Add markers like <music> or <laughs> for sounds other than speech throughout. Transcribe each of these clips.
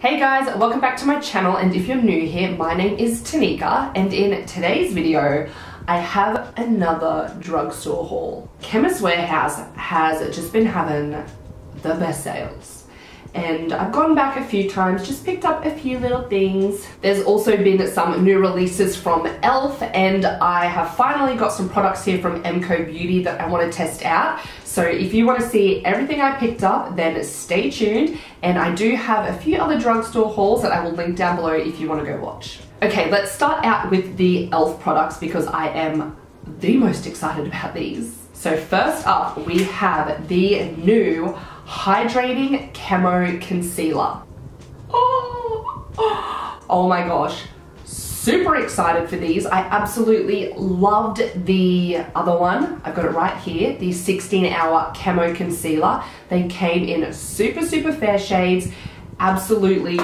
Hey guys, welcome back to my channel and if you're new here, my name is Tanika and in today's video, I have another drugstore haul. Chemist Warehouse has just been having the best sales and I've gone back a few times, just picked up a few little things. There's also been some new releases from e.l.f. and I have finally got some products here from Mco Beauty that I want to test out. So if you want to see everything I picked up, then stay tuned. And I do have a few other drugstore hauls that I will link down below if you want to go watch. Okay, let's start out with the e.l.f. products because I am the most excited about these. So first up, we have the new Hydrating Camo Concealer. Oh, <gasps> oh my gosh. Super excited for these. I absolutely loved the other one. I've got it right here, the 16 hour camo concealer. They came in super, super fair shades. Absolutely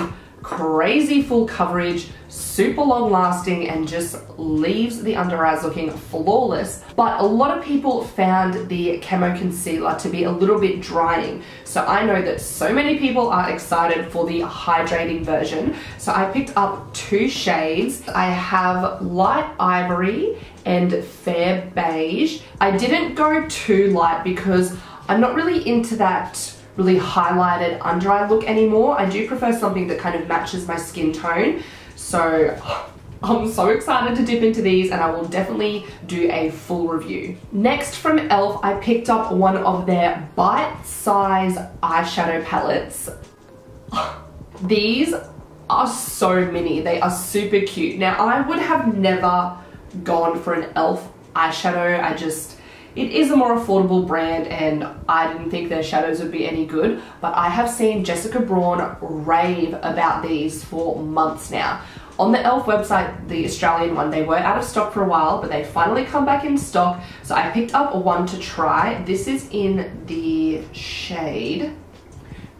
crazy full coverage, super long lasting and just leaves the under eyes looking flawless. But a lot of people found the camo concealer to be a little bit drying. So I know that so many people are excited for the hydrating version. So I picked up two shades. I have light ivory and fair beige. I didn't go too light because I'm not really into that really highlighted under eye look anymore. I do prefer something that kind of matches my skin tone. So <sighs> I'm so excited to dip into these and I will definitely do a full review. Next from e.l.f. I picked up one of their bite-size eyeshadow palettes. <sighs> These are so mini. They are super cute. Now I would have never gone for an e.l.f. eyeshadow. I just it is a more affordable brand and I didn't think their shadows would be any good, but I have seen Jessica Braun rave about these for months now. On the e.l.f. website, the Australian one, they were out of stock for a while, but they finally come back in stock. So I picked up a one to try. This is in the shade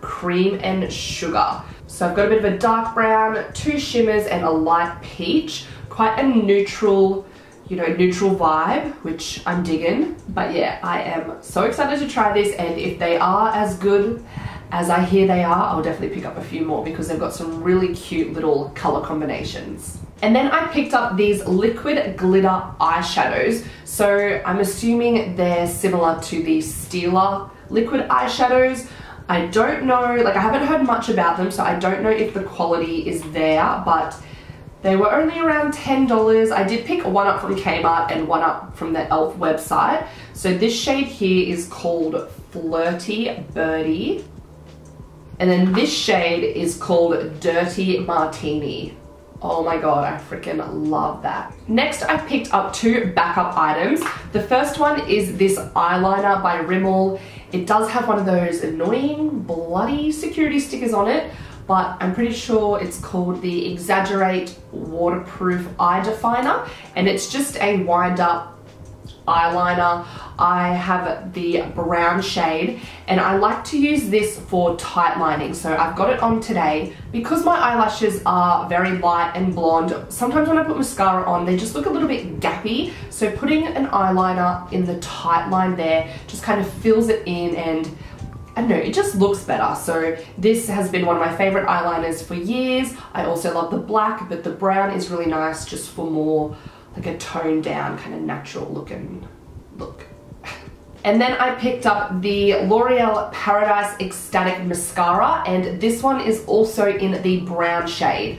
Cream and Sugar. So I've got a bit of a dark brown, two shimmers and a light peach. Quite a neutral you know, neutral vibe, which I'm digging. But yeah, I am so excited to try this and if they are as good as I hear they are, I'll definitely pick up a few more because they've got some really cute little color combinations. And then I picked up these liquid glitter eyeshadows. So I'm assuming they're similar to the Stila liquid eyeshadows. I don't know, like I haven't heard much about them, so I don't know if the quality is there, but they were only around $10. I did pick one up from Kmart and one up from the e.l.f. website. So this shade here is called Flirty Birdy. And then this shade is called Dirty Martini. Oh my god, I freaking love that. Next, I picked up two backup items. The first one is this eyeliner by Rimmel. It does have one of those annoying bloody security stickers on it, but I'm pretty sure it's called the Exaggerate Waterproof Eye Definer and it's just a wind up eyeliner. I have the brown shade and I like to use this for tight lining. So I've got it on today. Because my eyelashes are very light and blonde, sometimes when I put mascara on, they just look a little bit gappy. So putting an eyeliner in the tight line there just kind of fills it in and I don't know, it just looks better. So this has been one of my favorite eyeliners for years. I also love the black, but the brown is really nice just for more like a toned down kind of natural looking look. <laughs> And then I picked up the L'Oreal Paradise Extatic Mascara and this one is also in the brown shade.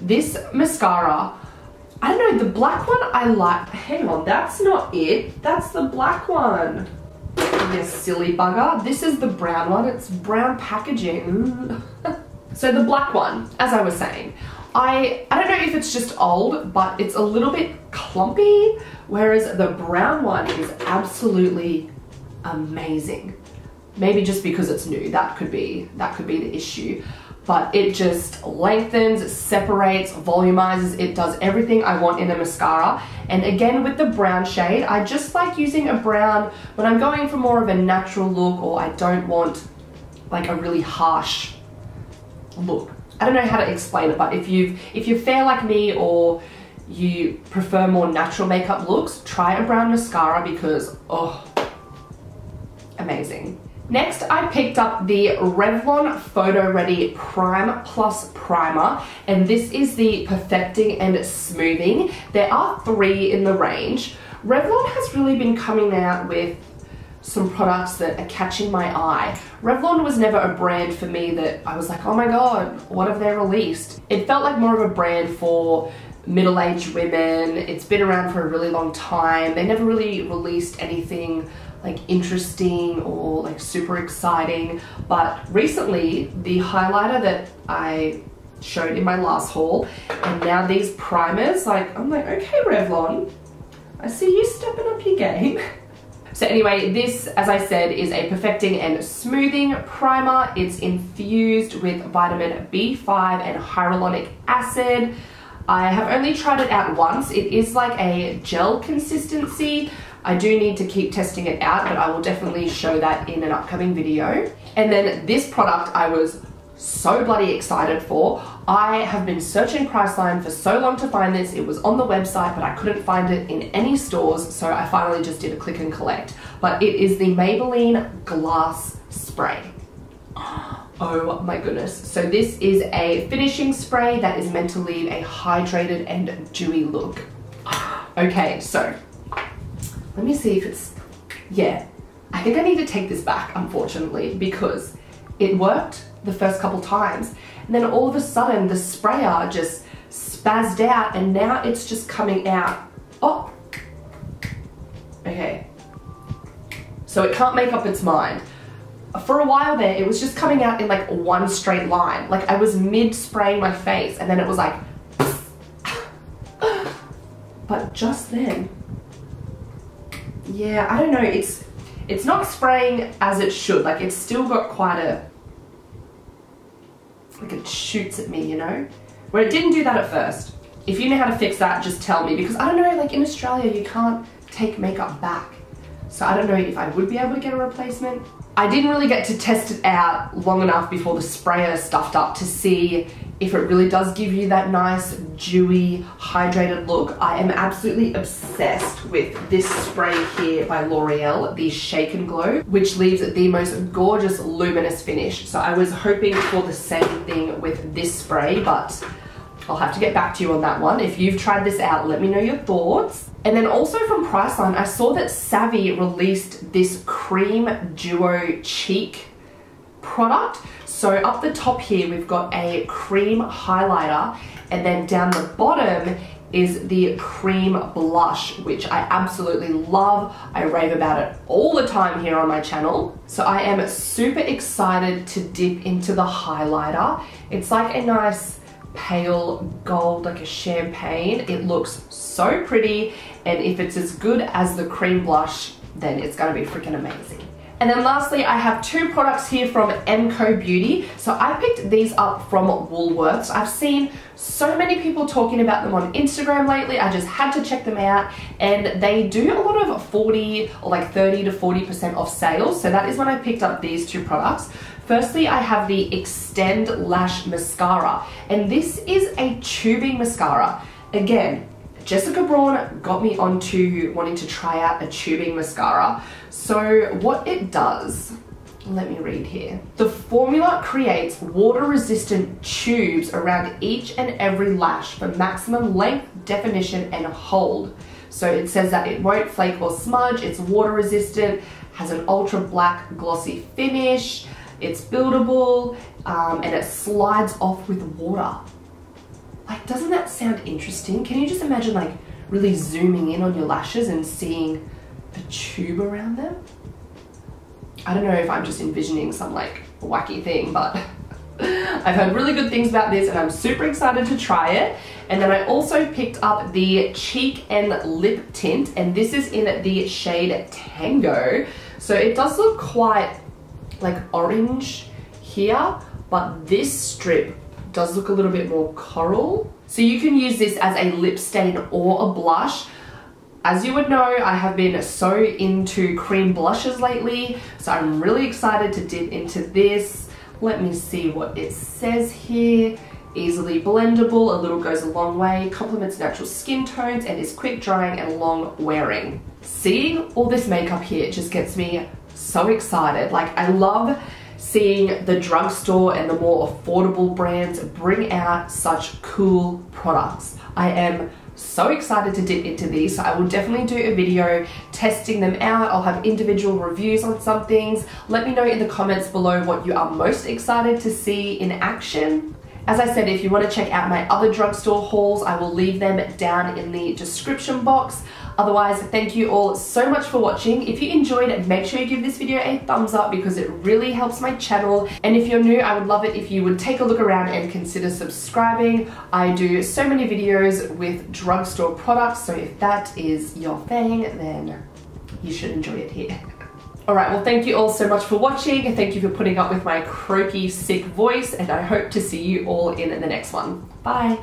This mascara, I don't know, the black one I like. Hang on, that's not it. That's the black one you silly bugger. This is the brown one. It's brown packaging. <laughs> so the black one, as I was saying, I, I don't know if it's just old, but it's a little bit clumpy, whereas the brown one is absolutely amazing. Maybe just because it's new, that could be, that could be the issue but it just lengthens, separates, volumizes, it does everything I want in a mascara. And again, with the brown shade, I just like using a brown when I'm going for more of a natural look or I don't want like a really harsh look. I don't know how to explain it, but if you if you're fair like me or you prefer more natural makeup looks, try a brown mascara because, oh, amazing. Next, I picked up the Revlon Photo Ready Prime Plus Primer, and this is the Perfecting and Smoothing. There are three in the range. Revlon has really been coming out with some products that are catching my eye. Revlon was never a brand for me that I was like, oh my god, what have they released? It felt like more of a brand for middle-aged women. It's been around for a really long time. They never really released anything like interesting or like super exciting. But recently, the highlighter that I showed in my last haul, and now these primers, like, I'm like, okay, Revlon, I see you stepping up your game. <laughs> So anyway, this, as I said, is a perfecting and smoothing primer. It's infused with vitamin B5 and hyaluronic acid. I have only tried it out once. It is like a gel consistency. I do need to keep testing it out, but I will definitely show that in an upcoming video. And then this product I was so bloody excited for. I have been searching Priceline for so long to find this. It was on the website, but I couldn't find it in any stores, so I finally just did a click and collect. But it is the Maybelline Glass Spray. Oh my goodness. So this is a finishing spray that is meant to leave a hydrated and dewy look. <sighs> Okay, so let me see if it's, yeah. I think I need to take this back, unfortunately, because it worked the first couple times. And then all of a sudden the sprayer just spazzed out and now it's just coming out. Oh, okay. So it can't make up its mind. For a while there, it was just coming out in like one straight line. Like I was mid spraying my face and then it was like, <sighs> but just then, yeah, I don't know, it's, it's not spraying as it should. Like it's still got quite a like it shoots at me, you know? Where it didn't do that at first. If you know how to fix that, just tell me because I don't know, like in Australia, you can't take makeup back. So I don't know if I would be able to get a replacement. I didn't really get to test it out long enough before the sprayer stuffed up to see if it really does give you that nice, dewy, hydrated look. I am absolutely obsessed with this spray here by L'Oreal, the Shake and Glow, which leaves the most gorgeous luminous finish. So I was hoping for the same thing with this spray, but I'll have to get back to you on that one. If you've tried this out, let me know your thoughts. And then also from Priceline, I saw that Savvy released this Cream Duo Cheek product. So up the top here, we've got a cream highlighter and then down the bottom is the cream blush, which I absolutely love. I rave about it all the time here on my channel. So I am super excited to dip into the highlighter. It's like a nice pale gold, like a champagne. It looks so pretty. And if it's as good as the cream blush, then it's gonna be freaking amazing. And then lastly, I have two products here from MCO Beauty. So I picked these up from Woolworths. I've seen so many people talking about them on Instagram lately. I just had to check them out and they do a lot of 40 or like 30 to 40% off sales. So that is when I picked up these two products. Firstly, I have the Xtend Lash Mascara and this is a tubing mascara. Again, Jessica Braun got me onto wanting to try out a tubing mascara. So what it does, let me read here. The formula creates water resistant tubes around each and every lash for maximum length, definition and hold. So it says that it won't flake or smudge, it's water resistant, has an ultra black glossy finish, it's buildable, um, and it slides off with water. Like, doesn't that sound interesting? Can you just imagine like really zooming in on your lashes and seeing the tube around them? I don't know if I'm just envisioning some like wacky thing, but <laughs> I've heard really good things about this and I'm super excited to try it. And then I also picked up the cheek and lip tint and this is in the shade Tango. So it does look quite like orange here, but this strip does look a little bit more coral. So you can use this as a lip stain or a blush. As you would know, I have been so into cream blushes lately, so I'm really excited to dip into this. Let me see what it says here. Easily blendable, a little goes a long way, complements natural skin tones, and is quick drying and long wearing. Seeing all this makeup here just gets me so excited. Like I love seeing the drugstore and the more affordable brands bring out such cool products. I am so excited to dip into these. So I will definitely do a video testing them out. I'll have individual reviews on some things. Let me know in the comments below what you are most excited to see in action. As I said, if you want to check out my other drugstore hauls, I will leave them down in the description box. Otherwise, thank you all so much for watching. If you enjoyed make sure you give this video a thumbs up because it really helps my channel. And if you're new, I would love it if you would take a look around and consider subscribing. I do so many videos with drugstore products, so if that is your thing, then you should enjoy it here. <laughs> Alright, well thank you all so much for watching. Thank you for putting up with my croaky, sick voice, and I hope to see you all in the next one. Bye!